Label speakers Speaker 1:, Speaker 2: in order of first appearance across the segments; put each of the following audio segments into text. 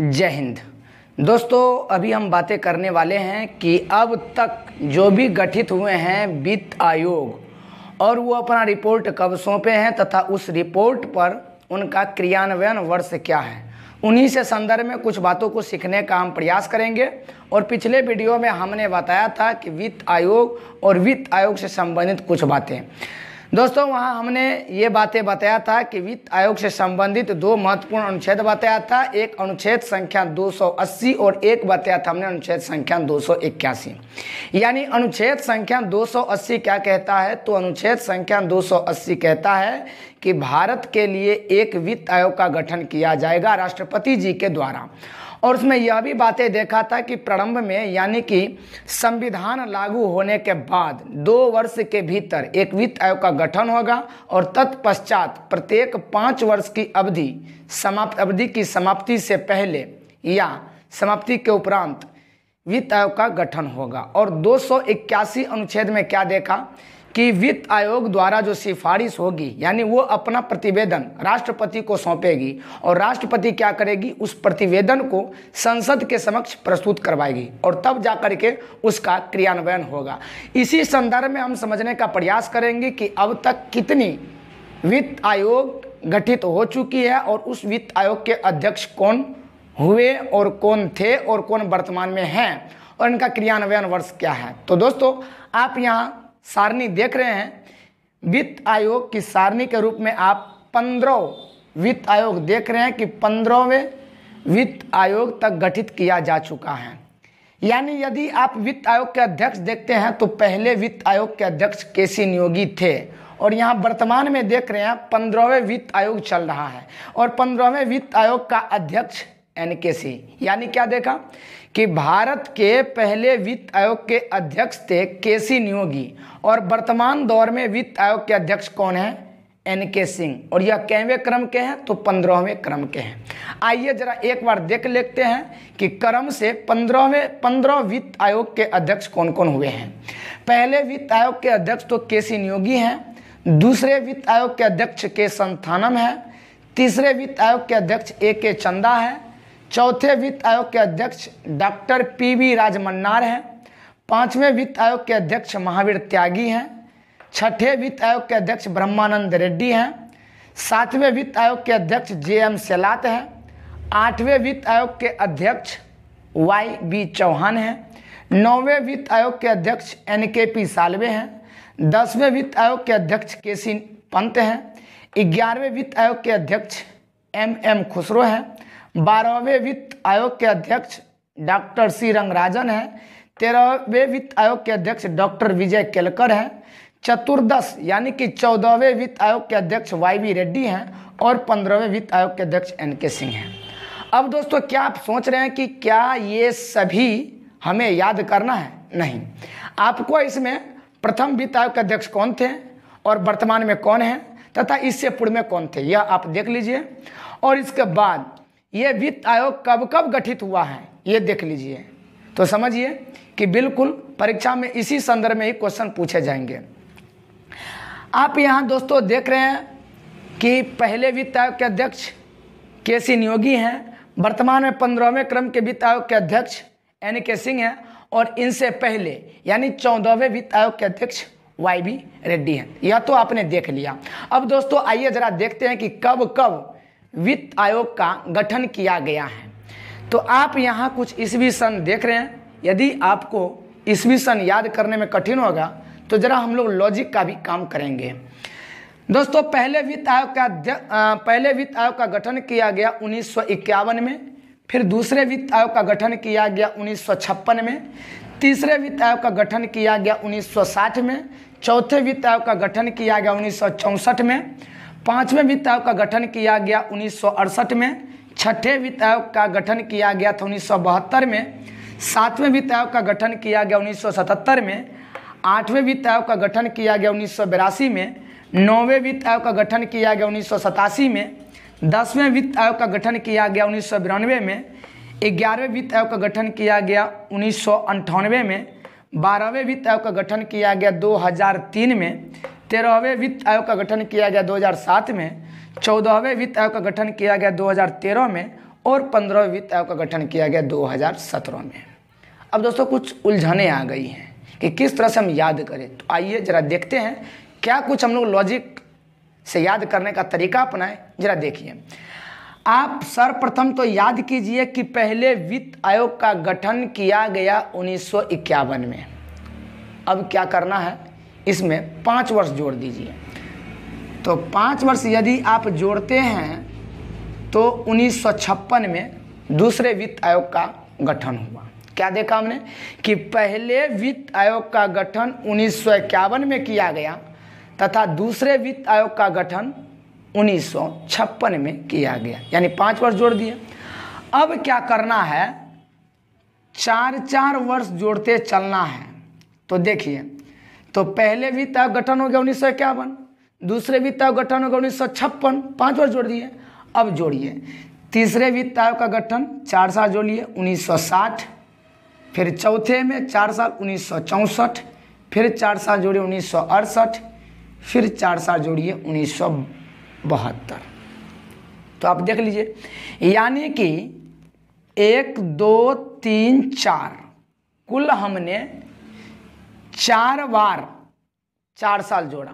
Speaker 1: जय हिंद। दोस्तों, अभी हम बातें करने वाले हैं कि अब तक जो भी गठित हुए हैं वित्त आयोग, और वो अपना रिपोर्ट कब सौंपे हैं तथा उस रिपोर्ट पर उनका क्रियान्वयन वर्ष क्या है। उन्हीं से संदर्भ में कुछ बातों को सीखने का हम प्रयास करेंगे। और पिछले वीडियो में हमने बताया था कि वित्त आयोग और वित्त आयोग से संबंधित कुछ बातें। दोस्तों, वहाँ हमने ये बातें बताया था कि वित्त आयोग से संबंधित दो महत्वपूर्ण अनुच्छेद बताया था। एक अनुच्छेद संख्या 280 और एक बताया था हमने अनुच्छेद संख्या दो सौ इक्यासी। यानी अनुच्छेद संख्या 280 क्या कहता है? तो अनुच्छेद संख्या 280 कहता है कि भारत के लिए एक वित्त आयोग का गठन किया जाएगा राष्ट्रपति जी के द्वारा। और उसमें यह भी बातें देखा था कि प्रारंभ में यानी कि संविधान लागू होने के बाद दो वर्ष के भीतर एक वित्त आयोग का गठन होगा और तत्पश्चात प्रत्येक पाँच वर्ष की अवधि, समाप्त अवधि की समाप्ति से पहले या समाप्ति के उपरांत वित्त आयोग का गठन होगा। और दो सौ इक्यासी अनुच्छेद में क्या देखा? कि वित्त आयोग द्वारा जो सिफारिश होगी, यानी वो अपना प्रतिवेदन राष्ट्रपति को सौंपेगी और राष्ट्रपति क्या करेगी? उस प्रतिवेदन को संसद के समक्ष प्रस्तुत करवाएगी और तब जा कर के उसका क्रियान्वयन होगा। इसी संदर्भ में हम समझने का प्रयास करेंगे कि अब तक कितनी वित्त आयोग गठित हो चुकी है और उस वित्त आयोग के अध्यक्ष कौन हुए और कौन थे और कौन वर्तमान में हैं और इनका क्रियान्वयन वर्ष क्या है। तो दोस्तों, आप यहाँ सारणी देख रहे हैं। वित्त आयोग की सारणी के रूप में आप पंद्रह वित्त आयोग देख रहे हैं कि पंद्रहवें वित्त आयोग तक गठित किया जा चुका है। यानी यदि आप वित्त आयोग के अध्यक्ष देखते हैं तो पहले वित्त आयोग के अध्यक्ष के सी नियोगी थे। और यहाँ वर्तमान में देख रहे हैं, पंद्रहवें वित्त आयोग चल रहा है। और पंद्रहवें वित्त आयोग का अध्यक्ष एन के सी यानी क्या देखा? कि भारत के पहले वित्त आयोग के अध्यक्ष थे के सी नियोगी और वर्तमान दौर में वित्त आयोग के अध्यक्ष कौन है? एन के सिंह। और यह कैवें क्रम के हैं? तो पंद्रहवें क्रम के हैं। आइए जरा एक बार देख लेते हैं कि क्रम से पंद्रहवें, पंद्रह वित्त आयोग के अध्यक्ष कौन कौन हुए हैं। पहले वित्त आयोग के अध्यक्ष तो के सी नियोगी हैं, दूसरे वित्त आयोग के अध्यक्ष के संथानम है, तीसरे वित्त आयोग के अध्यक्ष ए के चंदा है चौथे वित्त आयोग के अध्यक्ष डॉक्टर पी वी राजमन्नार हैं। पाँचवें वित्त आयोग के अध्यक्ष महावीर त्यागी हैं। छठे वित्त आयोग के अध्यक्ष ब्रह्मानंद रेड्डी हैं। सातवें वित्त आयोग के अध्यक्ष जे एम सेलात हैं। आठवें वित्त आयोग के अध्यक्ष वाई बी चौहान हैं। नौवें वित्त आयोग के अध्यक्ष एन के पी सालवे हैं। दसवें वित्त आयोग के अध्यक्ष के सी पंत हैं। ग्यारहवें वित्त आयोग के अध्यक्ष एम एम खुसरो हैं। बारहवें वित्त आयोग के अध्यक्ष डॉक्टर सी रंगराजन हैं। तेरहवें वित्त आयोग के अध्यक्ष डॉक्टर विजय केलकर हैं। चतुर्दश, यानी कि चौदहवें वित्त आयोग के अध्यक्ष वाई वी रेड्डी हैं और पंद्रहवें वित्त आयोग के अध्यक्ष एन के सिंह हैं। अब दोस्तों, क्या आप सोच रहे हैं कि क्या ये सभी हमें याद करना है? नहीं। आपको इसमें प्रथम वित्त आयोग के अध्यक्ष कौन थे और वर्तमान में कौन है तथा इससे पूर्व में कौन थे, यह आप देख लीजिए। और इसके बाद ये वित्त आयोग कब कब गठित हुआ है, ये देख लीजिए। तो समझिए कि बिल्कुल परीक्षा में इसी संदर्भ में ही क्वेश्चन पूछे जाएँगे। आप यहाँ दोस्तों देख रहे हैं कि पहले वित्त आयोग के अध्यक्ष के सी नियोगी हैं, वर्तमान में पंद्रहवें क्रम के वित्त आयोग के अध्यक्ष एन के सिंह हैं, और इनसे पहले, यानी चौदहवें वित्त आयोग के अध्यक्ष वाई बी रेड्डी हैं। यह तो आपने देख लिया। अब दोस्तों आइए जरा देखते हैं कि कब कब वित्त आयोग का गठन किया गया है। तो आप यहाँ कुछ ईस्वी सन देख रहे हैं। यदि आपको ईस्वी सन याद करने में कठिन होगा तो ज़रा हम लोग लॉजिक का भी काम करेंगे। दोस्तों, पहले वित्त आयोग का पहले वित्त आयोग का गठन किया गया उन्नीस सौ इक्यावन में, फिर दूसरे वित्त आयोग का गठन किया गया उन्नीस सौ छप्पन में, तीसरे वित्त आयोग का गठन किया गया 1960 में, चौथे वित्त आयोग का गठन किया गया उन्नीस सौ चौंसठ में पाँचवें वित्त आयोग का गठन किया गया उन्नीस सौ अड़सठ में, छठे वित्त आयोग का गठन किया गया था उन्नीस सौ बहत्तर में, सातवें वित्त आयोग का गठन किया गया उन्नीस सौ सतहत्तर में, आठवें वित्त आयोग का गठन किया गया उन्नीस में, नौवें वित्त आयोग का गठन किया गया उन्नीस सौ सतासी में, दसवें वित्त आयोग का गठन किया गया उन्नीस में, ग्यारहवें वित्त आयोग का गठन किया गया उन्नीस में, बारहवें वित्त आयोग का गठन किया गया 2003 में तेरहवें वित्त आयोग का गठन किया गया 2007 में, चौदहवें वित्त आयोग का गठन किया गया 2013 में और पंद्रहवें वित्त आयोग का गठन किया गया 2017 में। अब दोस्तों, कुछ उलझने आ गई हैं कि किस तरह से हम याद करें। तो आइए जरा देखते हैं क्या कुछ हम लोग लॉजिक से याद करने का तरीका अपनाएँ। जरा देखिए। आप सर्वप्रथम तो याद कीजिए कि पहले वित्त आयोग का गठन किया गया उन्नीस सौ इक्यावन में। अब क्या करना है? इसमें पाँच वर्ष जोड़ दीजिए। तो पाँच वर्ष यदि आप जोड़ते हैं तो उन्नीस सौ छप्पन में दूसरे वित्त आयोग का गठन हुआ। क्या देखा हमने? कि पहले वित्त आयोग का गठन उन्नीस सौ इक्यावन में किया गया, तथा दूसरे वित्त आयोग का गठन उन्नीस सौ छप्पन में किया गया। यानी पाँच वर्ष जोड़ दिए। अब क्या करना है? चार चार वर्ष जोड़ते चलना है। तो देखिए तो पहले वित्त आयोग गठन हो गया उन्नीस सौ इक्यावन, दूसरे वित्त आयोग गठन हो गया उन्नीस सौ छप्पन, पाँच जोड़ दिए, अब जोड़िए। तीसरे वित्त आयोग का गठन चार साल जोड़िए, उन्नीस सौ साठ, फिर चौथे में चार साल उन्नीस सौ चौंसठ, फिर चार साल जोड़िए उन्नीस सौ अड़सठ, फिर चार साल जोड़िए उन्नीस सौ बहत्तर। तो आप देख लीजिए, यानी कि एक, दो, तीन, चार, कुल हमने चार बार, चार साल जोड़ा।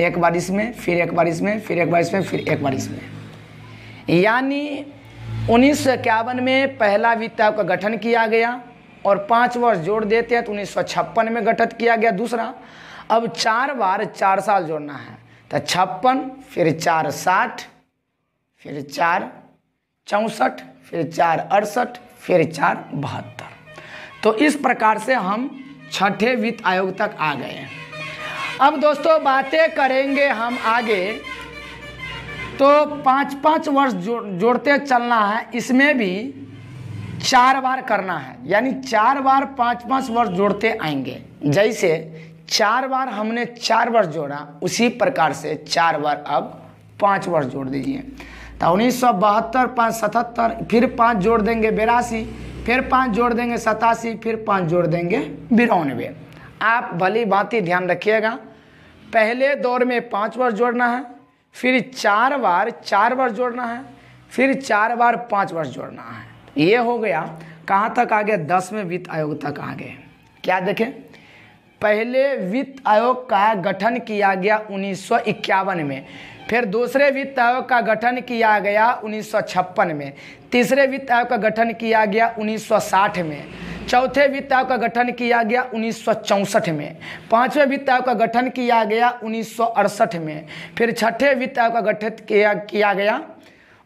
Speaker 1: एक बार इसमें, फिर एक बार इसमें, फिर एक बार इसमें, फिर एक बार इसमें। यानी उन्नीस सौ इक्यावन में पहला वित्त आयोग का गठन किया गया और पाँच वर्ष जोड़ देते हैं तो उन्नीस सौ छप्पन में गठित किया गया दूसरा। अब चार बार चार साल जोड़ना है तो छप्पन, फिर चार साठ, फिर चार चौंसठ, फिर चार अड़सठ, फिर चार बहत्तर। तो इस प्रकार से हम छठे वित्त आयोग तक आ गए अब दोस्तों, बातें करेंगे हम आगे। तो पाँच पाँच वर्ष जोड़ जोड़ते चलना है, इसमें भी चार बार करना है। यानी चार बार पाँच पाँच वर्ष जोड़ते आएँगे। जैसे चार बार हमने चार वर्ष जोड़ा, उसी प्रकार से चार बार अब पाँच वर्ष जोड़ दीजिए। तो उन्नीस सौ बहत्तर, पाँच सतहत्तर, फिर पाँच जोड़ देंगे, बेरासी। फिर पाँच जोड़ देंगे सतासी, फिर पाँच जोड़ देंगे बिरानवे। आप भली भांति ध्यान रखिएगा, पहले दौर में पाँच बार जोड़ना है, फिर चार बार चार बार जोड़ना है, फिर चार बार, पाँच बार जोड़ना है। ये हो गया, कहाँ तक आ गया दसवें वित्त आयोग तक आ गए क्या देखें? पहले वित्त आयोग का गठन किया गया उन्नीस सौ इक्यावन में, फिर दूसरे वित्त आयोग का गठन किया गया उन्नीस सौ छप्पन में, तीसरे वित्त आयोग का गठन किया गया 1960 में, चौथे वित्त आयोग का गठन किया गया उन्नीस सौ चौंसठ में, पाँचवें वित्त आयोग का गठन किया गया उन्नीस सौ अड़सठ में, फिर छठे वित्त आयोग का गठित किया किया गया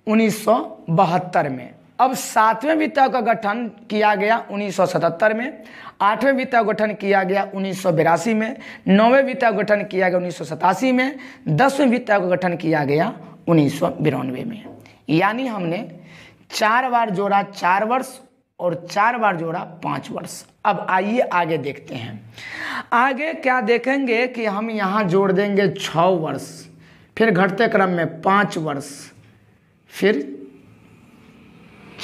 Speaker 1: उन्नीस सौ बहत्तर में। अब सातवें वित्त का गठन किया गया 1977 में, आठवें वित्त गठन किया गया उन्नीस में, नौवें वित्त गठन किया गया उन्नीस सौ सतासी में, दसवें वित्त आयोग गठन किया गया उन्नीस में। यानी हमने चार बार जोड़ा चार वर्ष और चार बार जोड़ा पाँच वर्ष। अब आइए आगे देखते हैं। आगे क्या देखेंगे कि हम यहाँ जोड़ देंगे छ वर्ष, फिर घटते क्रम में पाँच वर्ष, फिर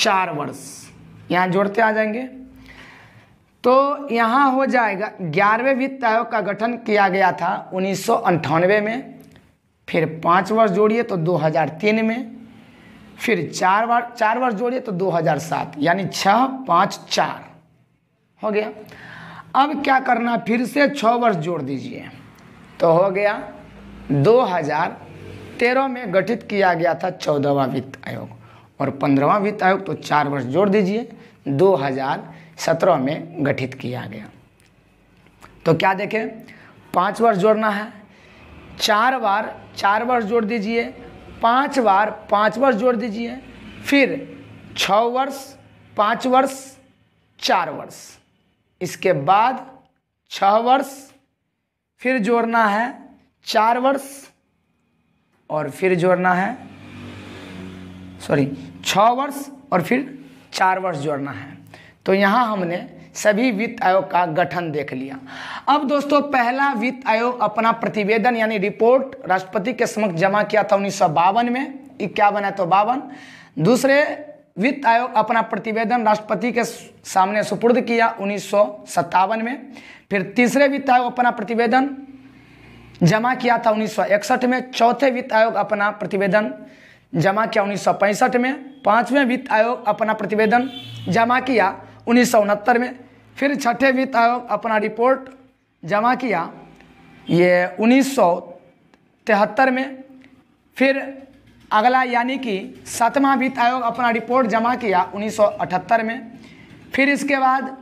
Speaker 1: चार वर्ष। यहाँ जोड़ते आ जाएँगे। तो यहाँ हो जाएगा, ग्यारहवें वित्त आयोग का गठन किया गया था उन्नीस में। फिर पाँच वर्ष जोड़िए तो 2003 में। फिर चार बार चार वर्ष जोड़िए तो 2007 यानी छः पाँच, चार। हो गया। अब क्या करना, फिर से छः वर्ष जोड़ दीजिए। तो हो गया 2013 में गठित किया गया था चौदहवा वित्त आयोग। और पंद्रहवा वित्त आयोग तो चार वर्ष जोड़ दीजिए। 2017 में गठित किया गया। तो क्या देखें? पाँच वर्ष जोड़ना है। चार बार, चार वर्ष जोड़ दीजिए। पाँच बार, पाँच वर्ष जोड़ दीजिए। फिर छ वर्ष, पाँच वर्ष, चार वर्ष। इसके बाद छ वर्ष, फिर जोड़ना है चार वर्ष, और फिर जोड़ना है, सॉरी छ वर्ष और फिर चार वर्ष जोड़ना है। तो यहाँ हमने सभी वित्त आयोग का गठन देख लिया। अब दोस्तों, पहला वित्त आयोग अपना प्रतिवेदन यानी रिपोर्ट राष्ट्रपति के समक्ष जमा किया था उन्नीस सौ बावन में। इक्यावन है तो बावन। दूसरे वित्त आयोग अपना प्रतिवेदन राष्ट्रपति के सामने सुपुर्द किया उन्नीस सौ सत्तावन में। फिर तीसरे वित्त आयोग अपना प्रतिवेदन जमा किया था 1961 में। चौथे वित्त आयोग अपना प्रतिवेदन जमा किया उन्नीस सौ पैंसठ में, पाँचवें वित्त आयोग अपना प्रतिवेदन जमा किया उन्नीस सौ उनहत्तर में, फिर छठे वित्त आयोग अपना रिपोर्ट जमा किया ये उन्नीस सौ तिहत्तर में, फिर अगला यानी कि सातवां वित्त आयोग अपना रिपोर्ट जमा किया उन्नीस सौ अठहत्तर में, फिर इसके बाद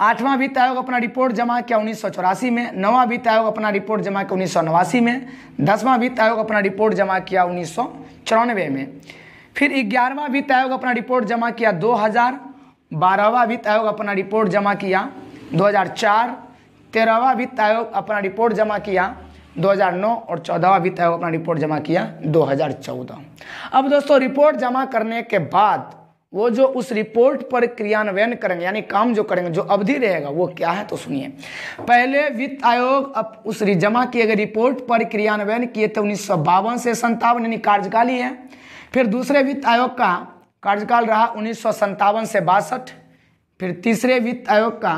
Speaker 1: आठवां वित्त आयोग अपना रिपोर्ट जमा किया उन्नीस सौ चौरासी में, नौवां वित्त आयोग अपना रिपोर्ट जमा किया उन्नीस सौ नवासी में, दसवां वित्त आयोग अपना रिपोर्ट जमा किया उन्नीस सौ चौरानवे में। फिर ग्यारहवां वित्त आयोग अपना रिपोर्ट जमा किया 2000 बारहवा वित्त आयोग अपना रिपोर्ट जमा किया 2004 तेरहवा वित्त आयोग अपना रिपोर्ट जमा किया 2009 और चौदहवा वित्त आयोग अपना रिपोर्ट जमा किया 2014 अब दोस्तों, रिपोर्ट जमा करने के बाद वो जो उस रिपोर्ट पर क्रियान्वयन करेंगे, यानी काम जो करेंगे, जो अवधि रहेगा, वो क्या है तो सुनिए। पहले वित्त आयोग अब उस जमा किए गए रिपोर्ट पर क्रियान्वयन किए थे उन्नीस सौ बावन से संतावन यानी कार्यकाल ही। फिर दूसरे वित्त आयोग का कार्यकाल रहा उन्नीस सौ सत्तावन से बासठ। फिर तीसरे वित्त आयोग का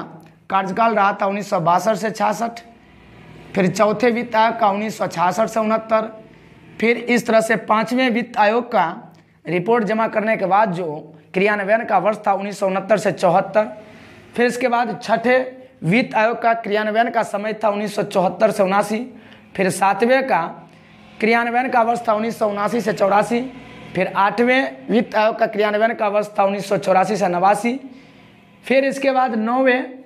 Speaker 1: कार्यकाल रहा था उन्नीस सौ बासठ से छियासठ। फिर चौथे वित्त आयोग का उन्नीस सौ छियासठ से उनहत्तर। फिर इस तरह से पाँचवें वित्त आयोग का रिपोर्ट जमा करने के बाद जो क्रियान्वयन का वर्ष था उन्नीस सौ उनहत्तर से चौहत्तर। फिर इसके बाद छठे वित्त आयोग का क्रियान्वयन का समय था उन्नीस सौ चौहत्तर से उनासी। फिर सातवें का क्रियान्वयन का वर्ष था उन्नीस सौ उनासी से चौरासी। फिर आठवें वित्त आयोग का क्रियान्वयन का वर्ष था उन्नीस सौ चौरासी से नवासी। फिर इसके बाद नौवें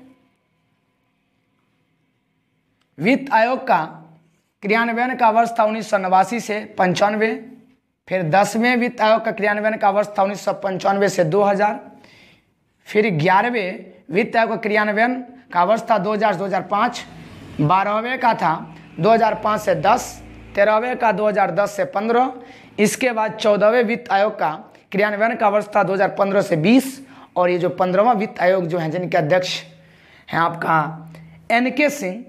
Speaker 1: वित्त आयोग का क्रियान्वयन का वर्ष था उन्नीस सौ नवासी से पंचानवे। फिर दसवें वित्त आयोग का क्रियान्वयन का वर्ष था उन्नीस से 2000 फिर ग्यारहवें वित्त आयोग का क्रियान्वयन का वर्ष था 2000 2005 बारहवें का था 2005 से 10 तेरहवें का 2010 से 15 इसके बाद चौदहवें वित्त आयोग का क्रियान्वयन का वर्ष था 2015 से 20 और ये जो पंद्रहवा वित्त आयोग जो है, जिनके अध्यक्ष हैं आपका एन के सिंह,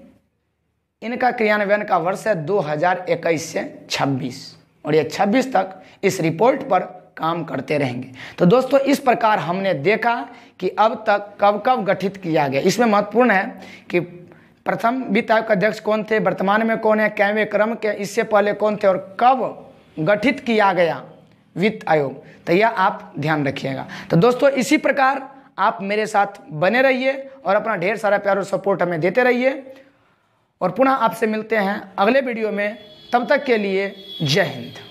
Speaker 1: इनका क्रियान्वयन का वर्ष है 2021 से 26 और ये 26 तक इस रिपोर्ट पर काम करते रहेंगे। तो दोस्तों, इस प्रकार हमने देखा कि अब तक कब कब गठित किया गया। इसमें महत्वपूर्ण है कि प्रथम वित्त आयोग का अध्यक्ष कौन थे, वर्तमान में कौन है, कैवे क्रम के, इससे पहले कौन थे और कब गठित किया गया वित्त आयोग। तो यह आप ध्यान रखिएगा। तो दोस्तों, इसी प्रकार आप मेरे साथ बने रहिए और अपना ढेर सारा प्यार और सपोर्ट हमें देते रहिए। और पुनः आपसे मिलते हैं अगले वीडियो में। तब तक के लिए जय हिंद।